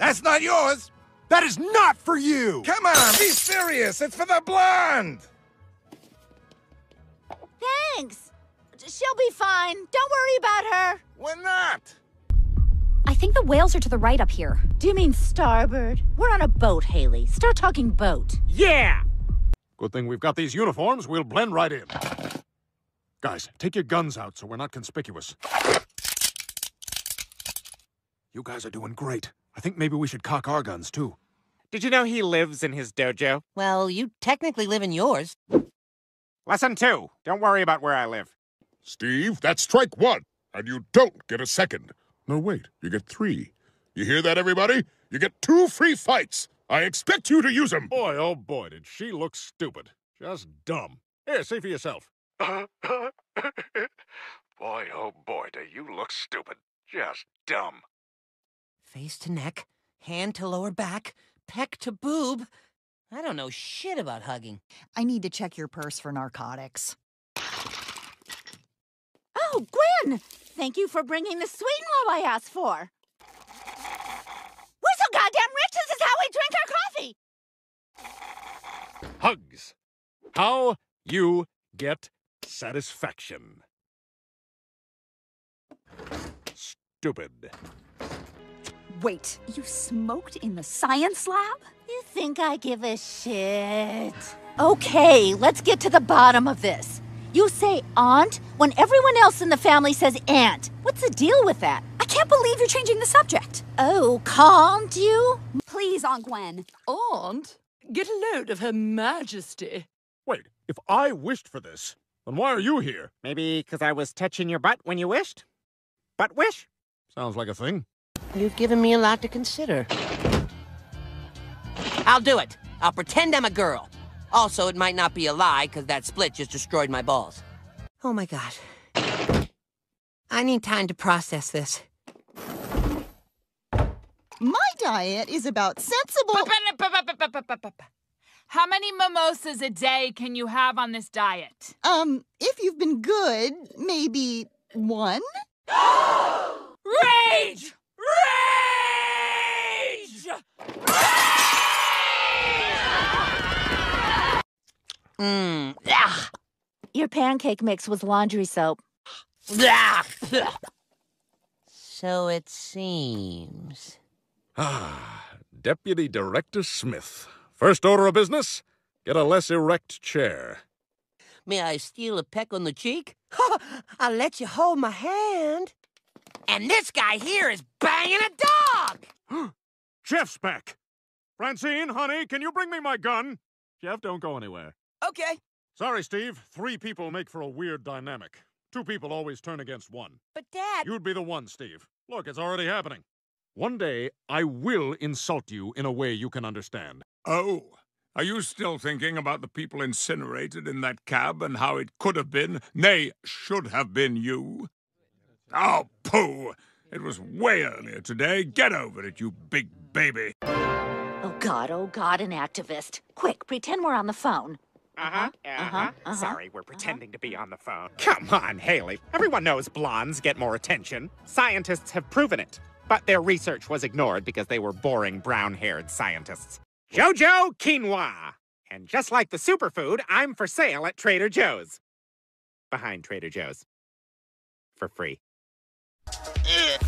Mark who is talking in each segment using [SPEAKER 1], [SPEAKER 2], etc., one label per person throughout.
[SPEAKER 1] That's not yours.
[SPEAKER 2] That is not for you!
[SPEAKER 1] Come on, be serious. It's for the blonde.
[SPEAKER 3] Thanks. She'll be fine. Don't worry about her.
[SPEAKER 1] We're not.
[SPEAKER 4] I think the whales are to the right up here.
[SPEAKER 3] Do you mean starboard? We're on a boat, Haley. Start talking boat.
[SPEAKER 2] Yeah! Good thing we've got these uniforms. We'll blend right in. Guys, take your guns out so we're not conspicuous. You guys are doing great. I think maybe we should cock our guns, too.
[SPEAKER 5] Did you know he lives in his dojo?
[SPEAKER 6] Well, you technically live in yours.
[SPEAKER 5] Lesson two. Don't worry about where I live.
[SPEAKER 7] Steve, that's strike one, and you don't get a second. No, wait, you get three. You hear that, everybody? You get two free fights. I expect you to use them.
[SPEAKER 2] Boy, oh boy, did she look stupid. Just dumb. Here, see for yourself.
[SPEAKER 8] boy, oh boy, do you look stupid. Just dumb.
[SPEAKER 6] Face to neck, hand to lower back, peck to boob. I don't know shit about hugging.
[SPEAKER 9] I need to check your purse for narcotics.
[SPEAKER 3] Oh, Gwen! Thank you for bringing the sweet love I asked for. We're so goddamn rich, this is how we drink our coffee!
[SPEAKER 2] Hugs. How you get satisfaction. Stupid.
[SPEAKER 4] Wait, you smoked in the science lab?
[SPEAKER 3] You think I give a shit? Okay, let's get to the bottom of this. You say aunt when everyone else in the family says aunt. What's the deal with that?
[SPEAKER 4] I can't believe you're changing the subject.
[SPEAKER 3] Oh, can't you?
[SPEAKER 4] Please, Aunt Gwen.
[SPEAKER 10] Aunt, get a load of Her Majesty.
[SPEAKER 2] Wait, if I wished for this, then why are you here?
[SPEAKER 5] Maybe because I was touching your butt when you wished? Butt wish?
[SPEAKER 2] Sounds like a thing.
[SPEAKER 6] You've given me a lot to consider. I'll do it. I'll pretend I'm a girl. Also, it might not be a lie, because that split just destroyed my balls. Oh my god. I need time to process this.
[SPEAKER 9] My diet is about sensible.
[SPEAKER 10] How many mimosas a day can you have on this diet?
[SPEAKER 9] Um, if you've been good, maybe one?
[SPEAKER 10] Rage! Rage! Rage!
[SPEAKER 6] Mmm.
[SPEAKER 3] Your pancake mix was laundry soap.
[SPEAKER 6] So it seems.
[SPEAKER 2] Ah, Deputy Director Smith. First order of business? Get a less erect chair.
[SPEAKER 6] May I steal a peck on the cheek? I'll let you hold my hand. And this guy here is banging a dog!
[SPEAKER 2] Jeff's back. Francine, honey, can you bring me my gun? Jeff, don't go anywhere.
[SPEAKER 10] Okay.
[SPEAKER 2] Sorry, Steve. Three people make for a weird dynamic. Two people always turn against one.
[SPEAKER 6] But, Dad...
[SPEAKER 2] You'd be the one, Steve. Look, it's already happening. One day, I will insult you in a way you can understand.
[SPEAKER 7] Oh, are you still thinking about the people incinerated in that cab and how it could have been, nay, should have been you? Oh, pooh! It was way earlier today. Get over it, you big baby.
[SPEAKER 3] Oh, God, oh, God, an activist. Quick, pretend we're on the phone.
[SPEAKER 5] Uh-huh, uh-huh.
[SPEAKER 3] uh-huh, uh-huh.
[SPEAKER 5] Sorry, we're pretending to be on the phone. Come on, Haley. Everyone knows blondes get more attention. Scientists have proven it. But their research was ignored because they were boring brown-haired scientists. Jojo Quinoa! And just like the superfood, I'm for sale at Trader Joe's. Behind Trader Joe's. For free.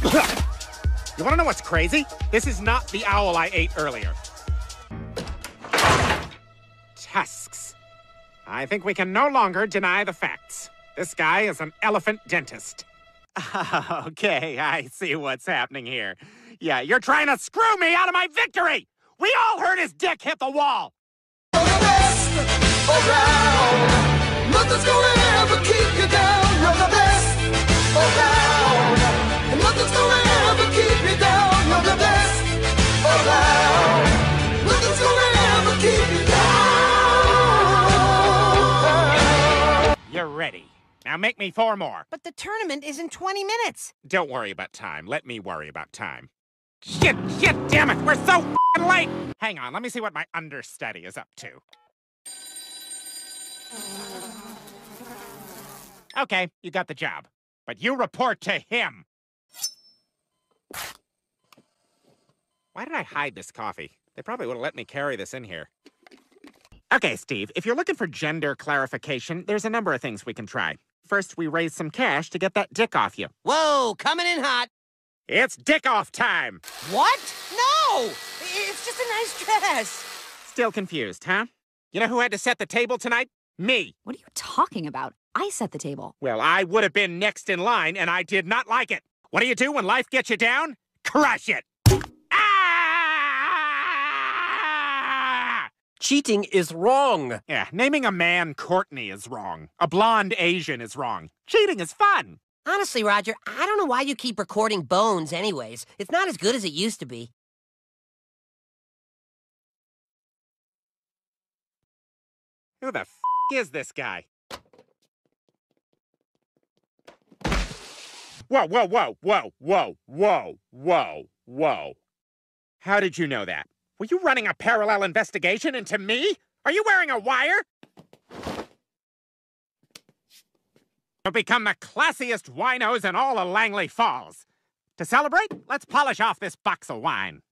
[SPEAKER 5] you wanna know what's crazy? This is not the owl I ate earlier. Tusks. I think we can no longer deny the facts. This guy is an elephant dentist. okay, I see what's happening here. Yeah, you're trying to screw me out of my victory! We all heard his dick hit the wall!
[SPEAKER 11] Nothing's gonna ever keep you down.
[SPEAKER 5] Now make me four more.
[SPEAKER 6] But the tournament is in 20 minutes.
[SPEAKER 5] Don't worry about time. Let me worry about time. Shit, shit, damn it! We're so late! Hang on, let me see what my understudy is up to. Okay, you got the job. But you report to him. Why did I hide this coffee? They probably would have let me carry this in here. Okay, Steve, if you're looking for gender clarification, there's a number of things we can try. First, we raise some cash to get that dick off you.
[SPEAKER 6] Whoa, coming in hot.
[SPEAKER 5] It's dick off time!
[SPEAKER 6] What? No! It's just a nice dress.
[SPEAKER 5] Still confused, huh? You know who had to set the table tonight? Me.
[SPEAKER 4] What are you talking about? I set the table.
[SPEAKER 5] Well, I would have been next in line, and I did not like it. What do you do when life gets you down? Crush it!
[SPEAKER 12] Cheating is wrong.
[SPEAKER 5] Yeah, naming a man Courtney is wrong. A blonde Asian is wrong. Cheating is fun.
[SPEAKER 6] Honestly, Roger, I don't know why you keep recording Bones anyways. It's not as good as it used to be.
[SPEAKER 5] Who the f is this guy? Whoa, whoa, whoa, whoa, whoa, whoa, whoa, whoa. How did you know that? Were you running a parallel investigation into me? Are you wearing a wire? You'll become the classiest winos in all of Langley Falls. To celebrate, let's polish off this box of wine.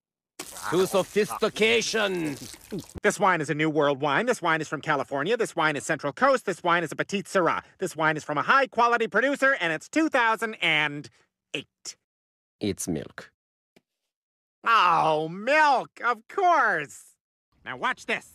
[SPEAKER 12] To sophistication.
[SPEAKER 5] This wine is a New World wine. This wine is from California. This wine is Central Coast. This wine is a Petite Sirah. This wine is from a high quality producer, and it's 2008.
[SPEAKER 12] It's milk.
[SPEAKER 5] Oh, milk, of course. Now watch this.